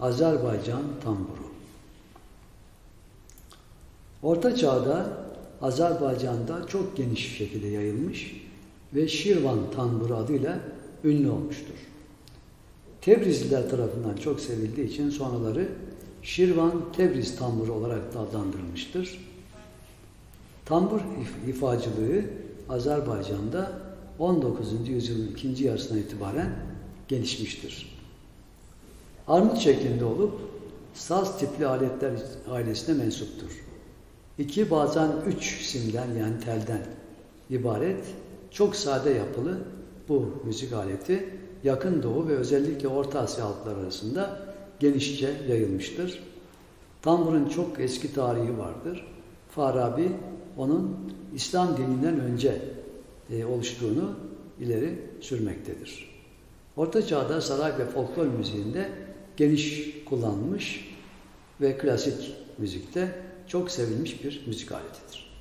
Azerbaycan tamburu. Orta Çağ'da Azerbaycan'da çok geniş bir şekilde yayılmış ve Şirvan tamburu adıyla ünlü olmuştur. Tebrizliler tarafından çok sevildiği için sonraları Şirvan Tebriz tamburu olarak da adlandırılmıştır. Tambur if- ifacılığı Azerbaycan'da 19. yüzyılın ikinci yarısından itibaren gelişmiştir. Armut şeklinde olup saz tipli aletler ailesine mensuptur. İki bazen üç simden yani telden ibaret çok sade yapılı bu müzik aleti yakın doğu ve özellikle Orta Asya halkları arasında genişçe yayılmıştır. Tamburun çok eski tarihi vardır. Farabi onun İslam dininden önce e, oluştuğunu ileri sürmektedir. Orta Çağ'da saray ve folklor müziğinde geniş kullanılmış ve klasik müzikte çok sevilmiş bir müzik aletidir.